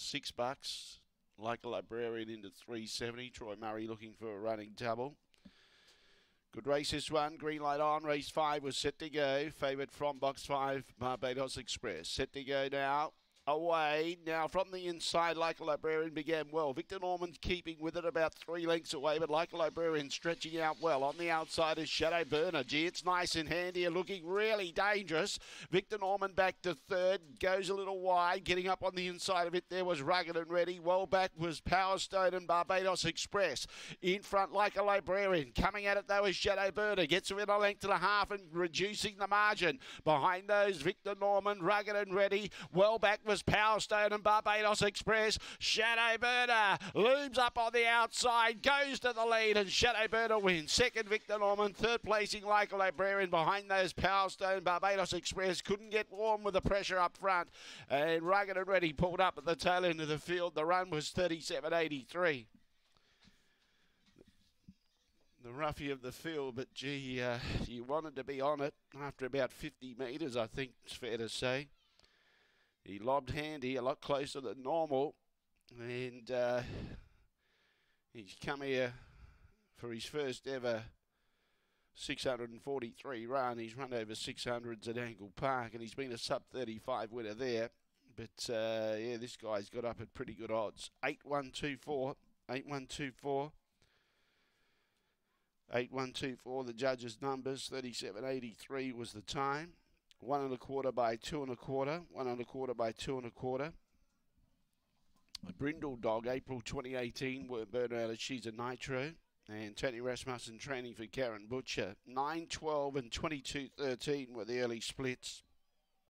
Six bucks. Like a librarian into 370. Troy Murray looking for a running double. Good race this one. Green light on. Race five was set to go. Favourite from box five, Barbados Express. Set to go now away. Now from the inside, like a librarian began well. Victor Norman's keeping with it about three lengths away, but like a librarian stretching out well. On the outside is Shadow Burner. Gee, it's nice and handy and looking really dangerous. Victor Norman back to third, goes a little wide. Getting up on the inside of it, there was Rugged and Ready. Well back was Power Stone and Barbados Express. In front, like a librarian. Coming at it though is Shadow Burner. Gets within a length and a half and reducing the margin. Behind those, Victor Norman, Rugged and Ready. Well back was Power Stone and Barbados Express. Shadow Burner looms up on the outside, goes to the lead, and Shadow Burner wins. Second, Victor Norman. Third placing, a librarian behind those Power Stone. Barbados Express couldn't get warm with the pressure up front. And Rugged and Ready pulled up at the tail end of the field. The run was 37.83 the roughie of the field, but gee, uh, you wanted to be on it after about 50 metres, I think it's fair to say. He lobbed handy, a lot closer than normal, and uh, he's come here for his first ever 643 run. He's run over 600s at Angle Park, and he's been a sub 35 winner there. But uh, yeah, this guy's got up at pretty good odds. 8124, 8124. 8124, the judge's numbers, 3783 was the time one and a quarter by two and a quarter, one and a quarter by two and a quarter. A Brindle Dog, April 2018, were burned out of She's a Nitro. And Tony Rasmussen training for Karen Butcher. 9 12 and 22 13 were the early splits.